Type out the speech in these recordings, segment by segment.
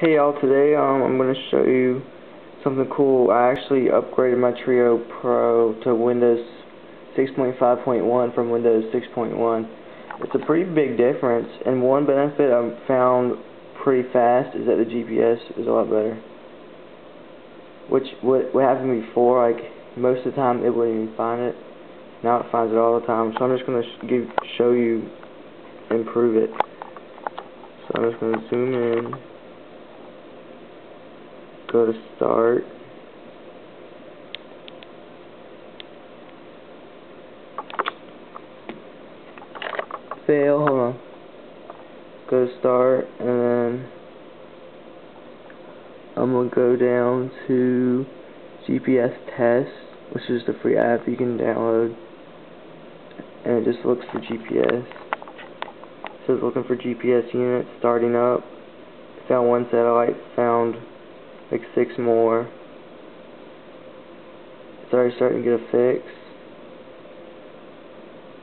Hey y'all, today um, I'm going to show you something cool. I actually upgraded my Treo Pro to Windows 6.5.1 from Windows 6.1. It's a pretty big difference, and one benefit I found pretty fast is that the GPS is a lot better. Which, what, what happened before, like, most of the time it wouldn't even find it. Now it finds it all the time, so I'm just going to show you improve it. So I'm just going to zoom in go to start. Fail, hold on. Go to start, and then I'm going to go down to GPS test, which is the free app you can download. And it just looks for GPS. It says looking for GPS units, starting up. Found one satellite, found like six more. It's already starting to get a fix.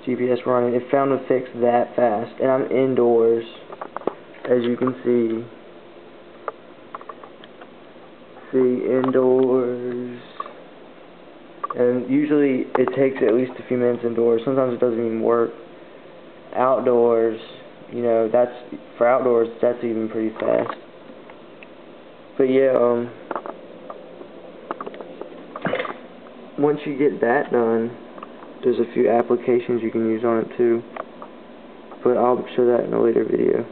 GPS running. It found a fix that fast. And I'm indoors, as you can see. See, indoors. And usually it takes at least a few minutes indoors. Sometimes it doesn't even work. Outdoors, you know, that's, for outdoors, that's even pretty fast. But yeah, um, once you get that done, there's a few applications you can use on it too. But I'll show that in a later video.